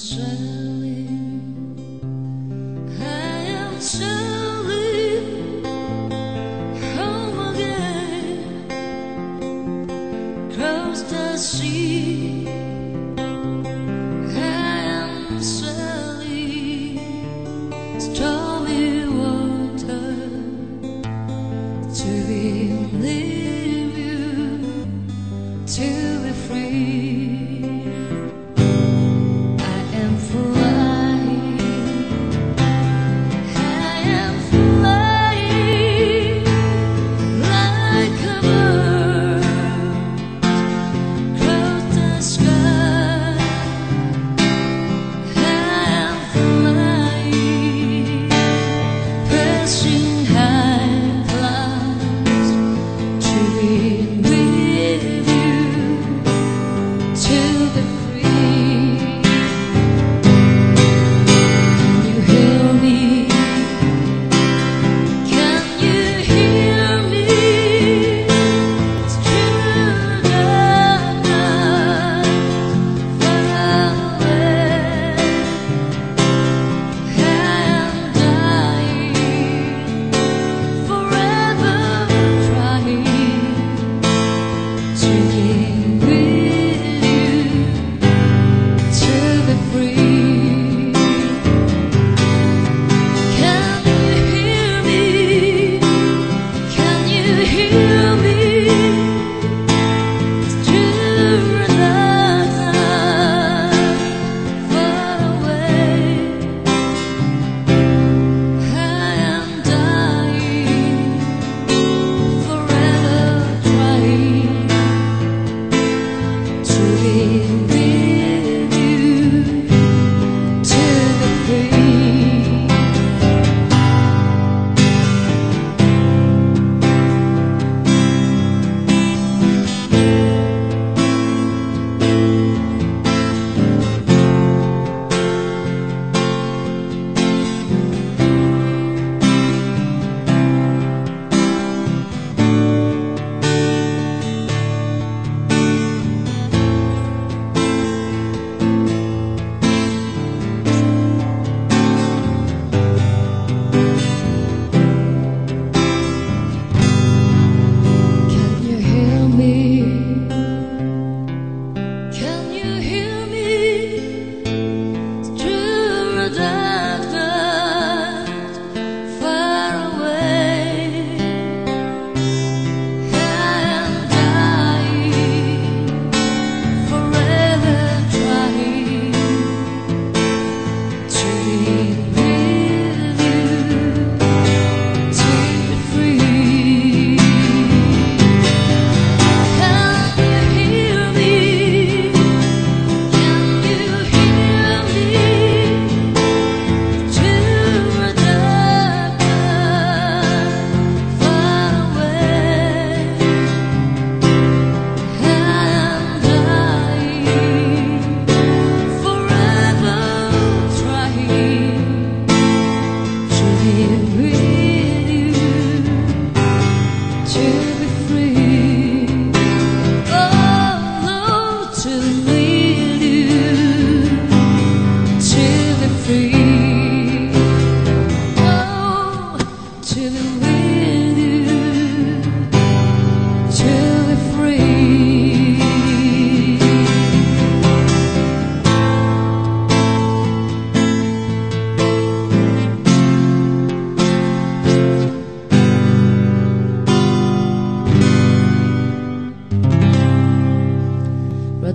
I am sailing home again, across the sea. I am sailing, stormy to you, to be free.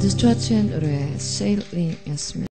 destruction or a sailing instrument.